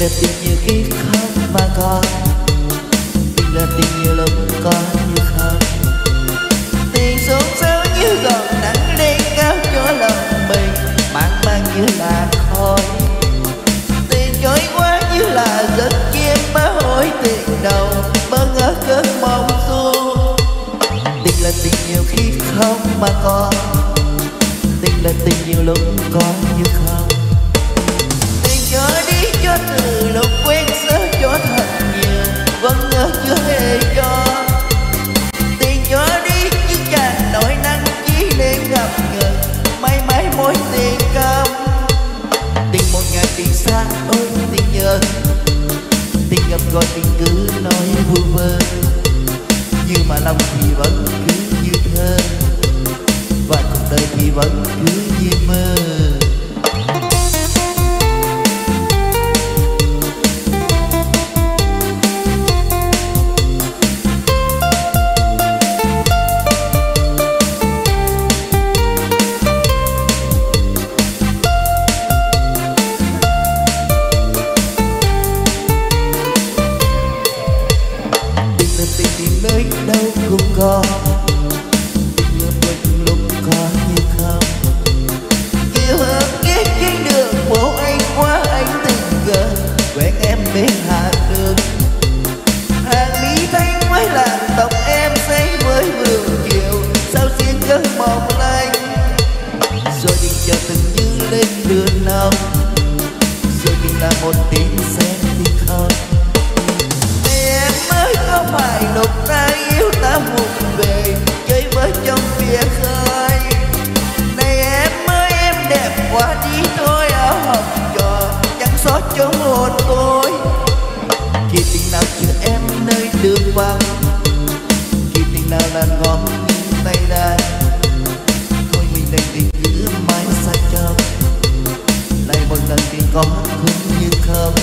là tình như khi không mà còn. Tình là tình như lúc có như không tình xuống sâu như giọt nắng lên cao cho lòng mình mang mang như là khói. Tình trôi qua như là giấc chim má hối tình đầu bơ ngỡ cơn mong du. Tình là tình nhiều khi không mà còn. Thì vẫn cứ như mơ. Tình là tình nơi đâu cũng có. Quen hạ đường hàng mỹ thanh với làn tộc em xây với vườn chiều sao riêng cơn mong lanh rồi tình chờ từng như lên đường nào rồi tình là một tiếng xem thì không. Em mới có phải lúc ta yêu ta vùng về chơi với trong phía khơi. Này em ơi, em đẹp quá đi thôi, áo hồng xót cho hồn tôi. Kỳ tình nào chưa em nơi đường vắng. Kỳ tình nào là ngón tay đàn. Thôi mình đành tình cứ mãi xa trong lại một lần tình có không.